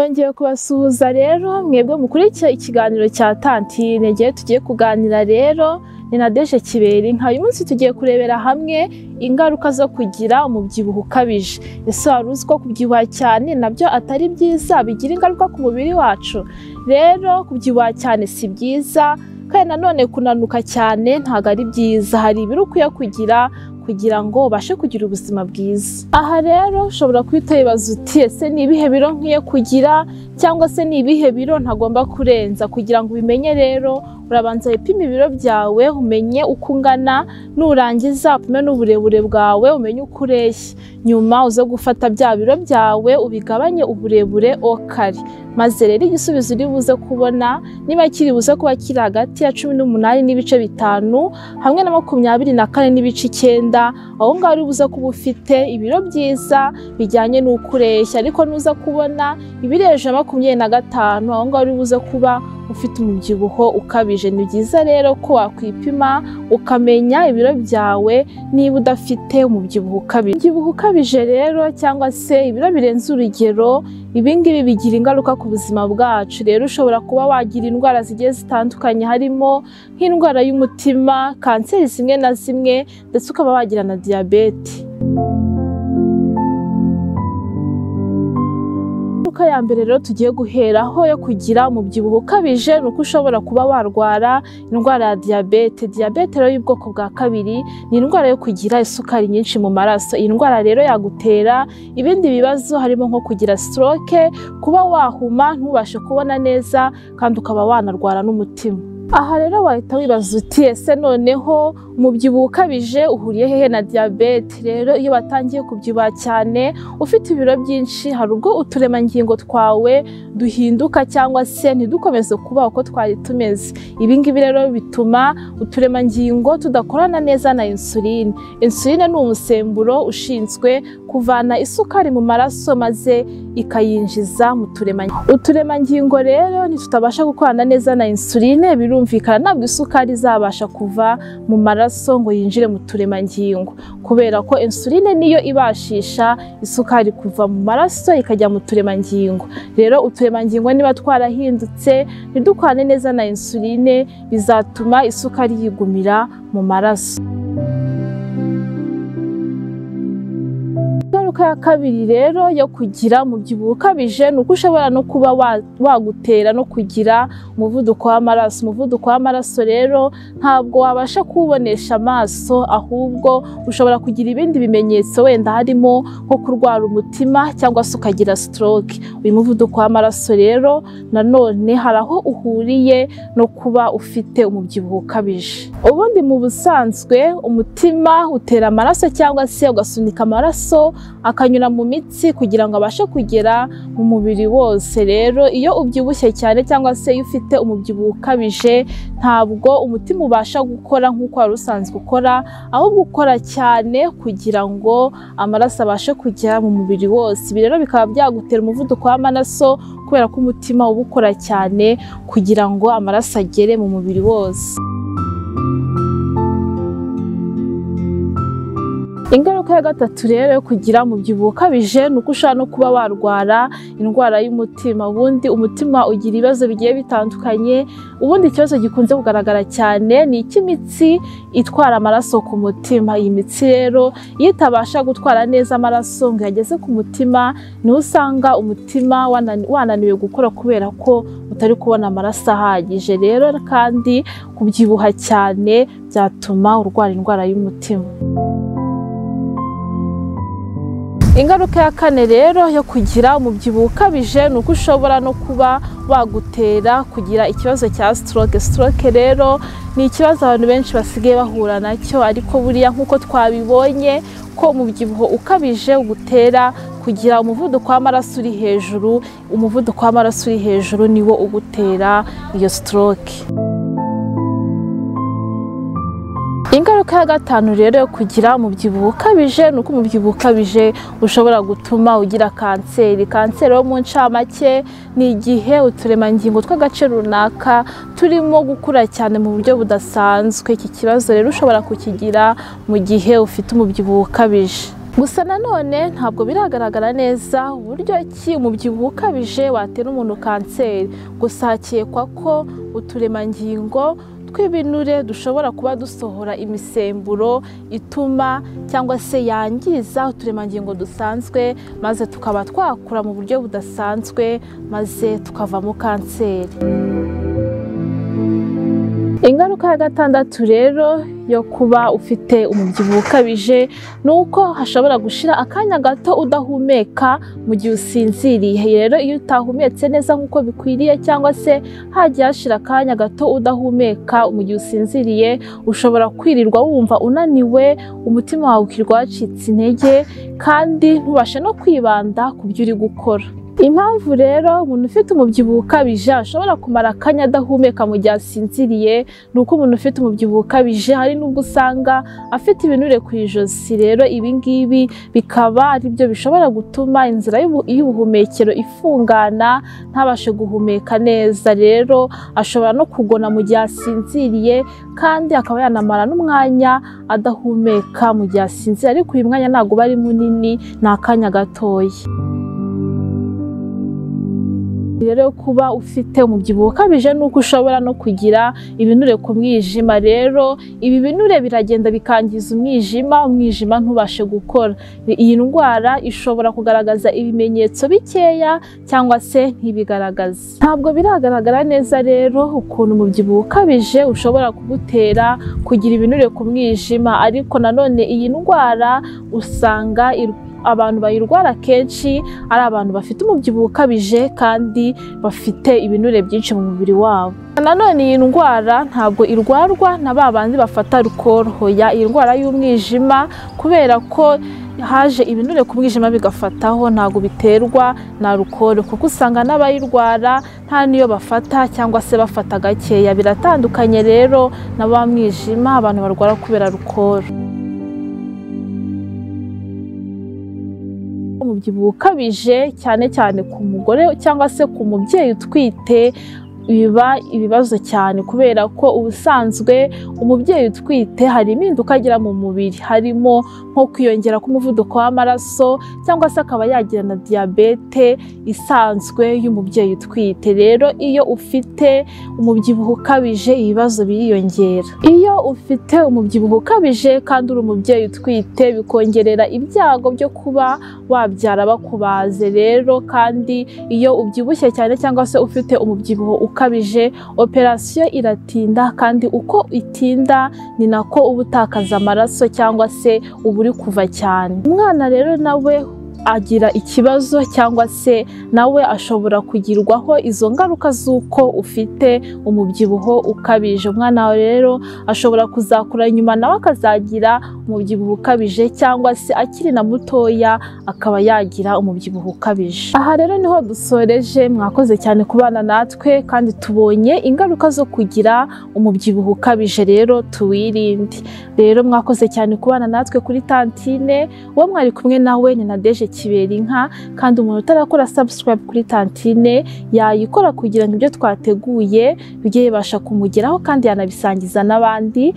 Nongeye kubasuhuza rero mwebwe mukurikiye ikiganiro cya tantine. Ngewe tugiye kuganira rero ni na Deje Kiberinka uyu munsi tugiye kurebera hamwe ingaruka zo kugira umubyibuho ukabije. Ese wari uzi ko kubyibuha cyane na byo atari byiza? Bigira ingaruka ku mubiri wacu. Rero kubyibuha cyane si byiza kandi nanone kunanuka cyane ntabwo ari byiza. Hari ibiro ukwiye kugira kugira ngo ubashe kugira ubuzima bwiza. Aha rero ushobora guhita wibaza uti ese ni ibihe biro nkwiye kugira? Cyangwa se ni ibihe biro ntagomba kurenza? Kugira ngo ubimenye rero urabanza wipime ibiro byawe umenye uko ungana nurangiza upime n'uburebure bwawe umenye uko ureshya. Nyuma uze gufata bya biro byawe ubigabanye uburebure o kare maze rero igisubizo uri buze kubona niba kiri buze kuba kiri hagati ya cumi n'umunani n'ibice bitanu hamwe na makumyabiri na kane n'ibice icyenda aho ngaho uri buze kuba ufite ibiro byiza bijyanye n'uko ureshya ariko nuza kubona ya makumyabiri na gatanu aho ngaho uri buze kuba ufite umubyibuho ukabije. Ni byiza rero ko wakwipima ukamenya ibiro byawe niba udafite umubyibuho ukabije. Umubyibuho ukabije rero cyangwa se ibiro birenze urugero ibi ngibi bigira ingaruka ku buzima bwacu. Rero ushobora kuba wagira indwara zigiye zitandukanye harimo nk'indwara y'umutima kanseri zimwe na zimwe ndetse ukaba wagira na diyabete. Ingaruka ya mbere rero tugiye guheraho yo kugira umubyibuho ukabije ni uko ushobora kuba warwara indwara ya diyabete. Diyabete rero y'ubwoko bwa kabiri ni indwara yo kugira isukari nyinshi mu maraso. Iyi ndwara rero yagutera ibindi bibazo harimo nko kugira stroke kuba wahuma ntubashe kubona neza kandi ukaba wanarwara n'umutima. Aha rero wahita wibaza uti ese noneho umubyibuho ukabije uhuriye hehe na diyabete rero iyo watangiye kubyibuha cyane ufite ibiro byinshi hari ubwo uturemangingo twawe duhinduka cyangwa se ntidukomeze kuba uko twari tumeze. Ibi ngibi rero bituma uturemangingo tudakorana neza na insuline insuline ni umusemburo ushinzwe kuvana isukari mu maraso maze ikayinjiza mu turemangingo. Uturemangingo rero ntitutabasha gukorana neza na insuline birumvikana ntabwo isukari izabasha kuva mu maraso ngo yinjire mu turemangingo. Kubera ko insuline niyo ibashisha isukari kuva mu maraso ikajya mu turemangingo. Rero uturemangingo niba twarahindutse ntidukorane neza na insuline bizatuma isukari yigumira mu maraso. Ingaruka ya kabiri rero yo kugira umubyibuho ukabije ni uko ushobora no kuba wagutera no kugira umuvuduko w'amaraso. Umuvuduko w'amaraso rero ntabwo wabasha kuwubonesha amaso ahubwo ushobora kugira ibindi bimenyetso wenda harimo nko kurwara umutima cyangwa se ukagira stroke. Uyu muvuduko w'amaraso rero nanone hari aho uhuriye no kuba ufite umubyibuho ukabije. Ubundi mu busanzwe umutima utera amaraso cyangwa se ugasunika amaraso akanyura mu mitsi kugira ngo abashe kugera mu mubiri wose. Rero iyo ubyibushye cyane cyangwa se iyo ufite umubyibuho ukabije ntabwo umutima ubasha gukora nk'uko wari usanzwe ukora ahubwo ukora cyane kugira ngo amaraso abashe kugera mu mubiri wose. Ibi rero bikaba byagutera umuvuduko w'amaraso kubera ko umutima uba ukora cyane kugira ngo amaraso agere mu mubiri wose. Ingaruka ya gatatu rero yo kugira umubyibuho ukabije ni uko ushobora no kuba warwara indwara y'umutima. Ubundi umutima ugira ibibazo bigiye bitandukanye ubundi ikibazo gikunze kugaragara cyane ni icy'imitsi itwara amaraso ku mutima. Iyi mitsi rero iyo itabasha gutwara neza amaraso ngo yageze ku mutima ni ho usanga umutima wananiwe gukora kubera ko utari kubona amaraso ahagije. Rero kandi kubyibuha cyane byatuma urwara indwara y'umutima. Ingaruka ya kane rero yo kugira umubyibuho ukabije ni uko ushobora no kuba wagutera kugira ikibazo cya stroke. Stroke rero ni ikibazo abantu benshi basigaye bahura na cyo ariko buriya nk'uko twabibonye ko umubyibuho ukabije ugutera kugira umuvuduko w'amaraso uri hejuru umuvuduko w'amaraso uri hejuru niwo ugutera iyo stroke. Ingaruka ya gatanu rero yo kugira umubyibuho ukabije ni uko umubyibuho ukabije ushobora gutuma ugira kanseri. Kanseri yo mu ncamake ni igihe uturemangingo tw'agace runaka turimo gukura cyane mu buryo budasanzwe. Iki kibazo rero ushobora kukigira mu gihe ufite umubyibuho ukabije. Gusa nanone ntabwo biragaragara neza uburyo ki umubyibuho ukabije watera umuntu kanseri. Gusa hakekwa ko uturemangingo tw'ibinure dushobora kuba dusohora imisemburo ituma cyangwa se yangiza uturemangingo dusanzwe maze tukaba twakura mu buryo budasanzwe maze tukavamo kanseri. Ingaruka ya gatandatu rero yo kuba ufite umubyibuho ukabije ni uko hashobora gushira akanya gato udahumeka mu gihe usinziriye. Rero iyo utahumetse neza nk'uko bikwiriye cyangwa se hagiye hashira akanya gato udahumeka mu gihe usinziriye ushobora kwirirwa wumva unaniwe umutima wawe ukirwa wacitse intege kandi ntubashe no kwibanda ku byo uri gukora. Impamvu rero umuntu ufite umubyibuho ukabije ashobora kumara akanya adahumeka mu gihe asinziriye ni uko umuntu ufite umubyibuho ukabije hari n'ubwo usanga afite ibinure ku ijosi. Rero ibi ngibi bikaba ari byo bishobora gutuma inzira y'ubuhumekero ifungana ntabashe guhumeka neza. Rero ashobora no kugona mu gihe asinziriye kandi akaba yanamara n'umwanya adahumeka mu gihe asinziriye. Ariko uyu mwanya ntabwo uba ari munini ni akanya gatoya. Rero kuba ufite umubyibuho ukabije ni uko ushobora no kugira ibinure ku mwijima. Rero ibi binure biragenda bikangiza umwijima umwijima ntubashe gukora. Iyi ndwara ishobora kugaragaza ibimenyetso bikeya cyangwa se ntibigaragaze. Ntabwo biragaragara neza rero ukuntu umubyibuho ukabije ushobora kugutera kugira ibinure ku mwijima. Ariko nanone iyi ndwara usanga abantu bayirwara kenshi ari abantu bafite umubyibuho ukabije kandi bafite ibinure byinshi mu mubiri wabo. Nanone iyi ndwara ntabwo irwarwa na ba bandi bafata rukorohoya iyi ndwara y'umwijima kubera ko haje ibinure ku mwijima bigafataho ntabwo biterwa na rukoro kuko usanga n'abayirwara nta niyo bafata cyangwa se bafata gakeya. Biratandukanye rero na ba mwijima abantu barwara kubera rukoro umubyibuho ukabije cyane cyane ku mugore cyangwa se ku mubyeyi utwite biba ibibazo cyane kubera ko ubusanzwe umubyeyi utwite hari impinduka agira mu mubiri. Harimo nko kwiyongera k'umuvuduko w'amaraso cyangwa se akaba yagira na diyabete isanzwe y'umubyeyi utwite. Rero iyo ufite umubyibuho ukabije ibibazo biriyongera. Iyo ufite umubyibuho ukabije kandi uri umubyeyi utwite bikongerera ibyago byo kuba wabyara bakubaze. Rero kandi iyo ubyibushye cyane cyangwa se ufite umubyibuho ukabije operasiyo iratinda kandi uko itinda ni nako uba utakaza amaraso cyangwa se uba uri kuva cyane. Umwana rero nawe agira ikibazo cyangwa se nawe ashobora kugirwaho izo ngaruka z'uko ufite umubyibuho ukabije. Umwana wawe rero ashobora kuzakura nyuma nawe akazagira umubyibuho ukabije cyangwa se akiri na mutoya akaba yagira umubyibuho ukabije. Aha rero ni ho dusoreje mwakoze cyane kubana natwe kandi tubonye ingaruka zo kugira umubyibuho ukabije. Rero tuwirinde. Rero mwakoze cyane kubana natwe kuri tantine uwo mwari kumwe nawe ni Nadeje kibera inka kandi umuntu utarakora subscribe kuri tantine yayikora kugira ngo ibyo twateguye bijye bibasha kumugeraho kandi yanabisangiza n'abandi.